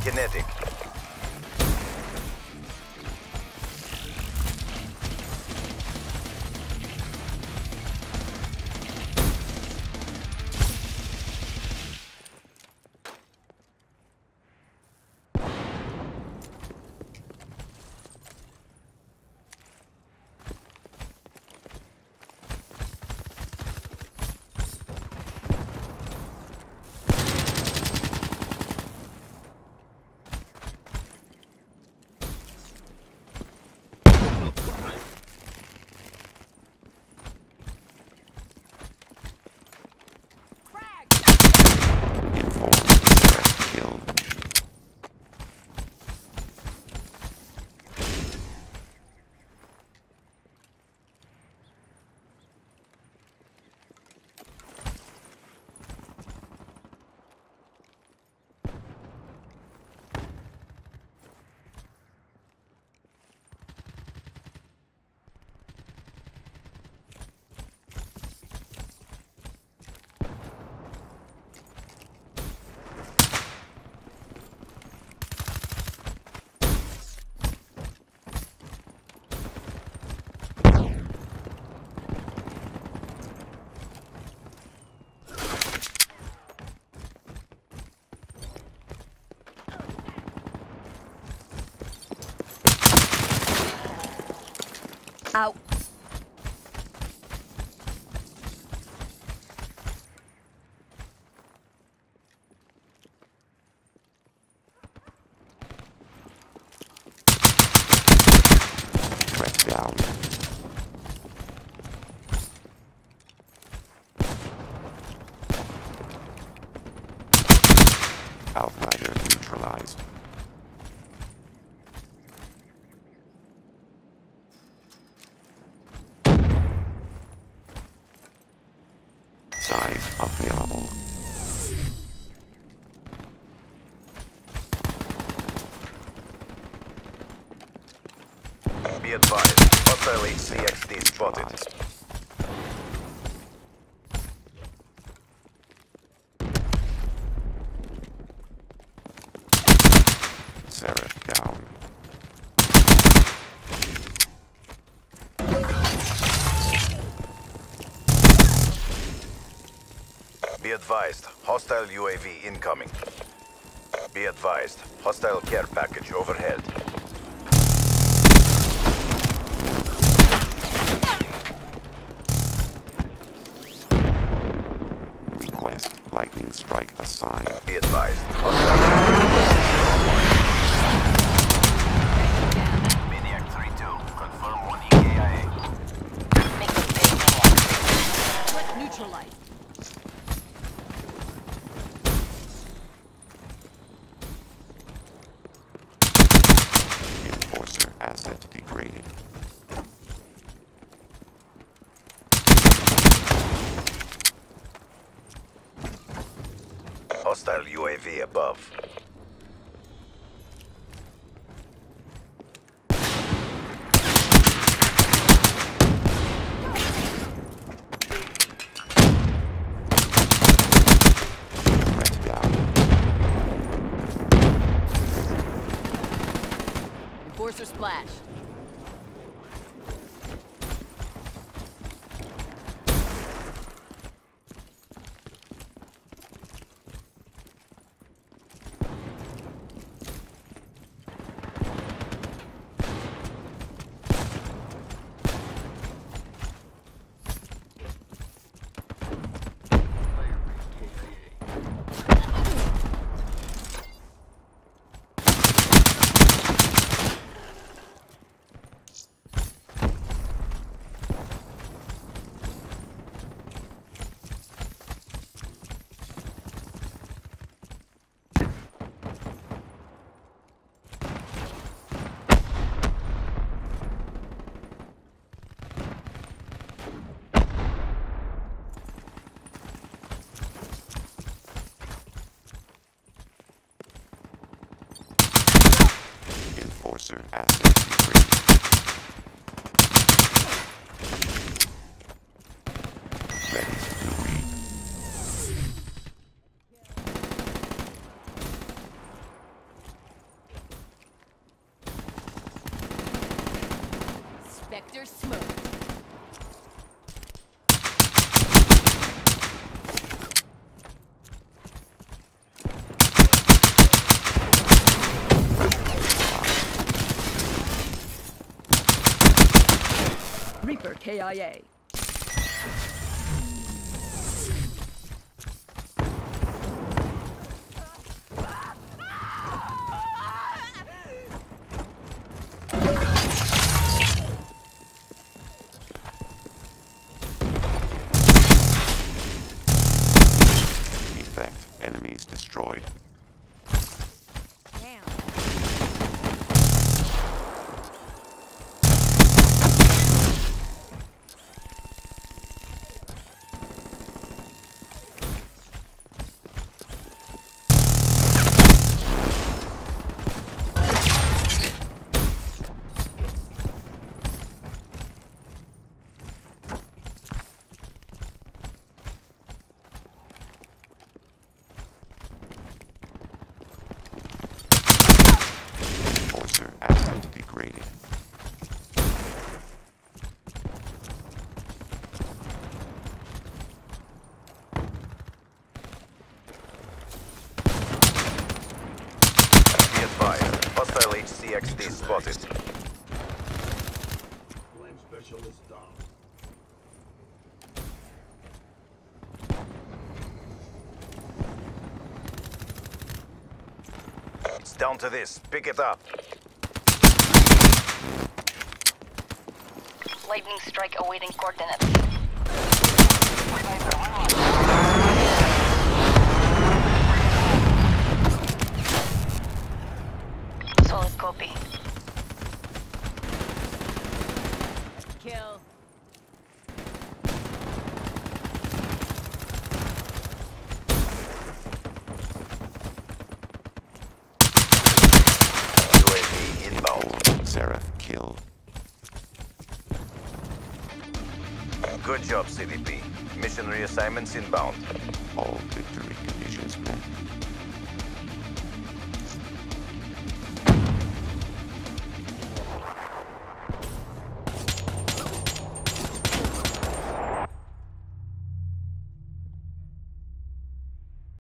Kinetic. Out. Outrider neutralized. Sign available. Be advised. Hostile HCXD spotted. Neutralized. Seraph down. Be advised. Hostile UAV incoming. Be advised. Hostile care package overhead. Request lightning strike assigned. Be advised. Hostile UAV above. Enforcer splash. Sector smoke. Reaper KIA. Asset. Be advised. Hostile HCXD spotted. Flame specialist down. It's down to this. Pick it up. Lightning strike awaiting coordinates. Solid copy. Kill. UAV. Seraph killed. Good job, CDP. Mission reassignments inbound. All victory conditions met.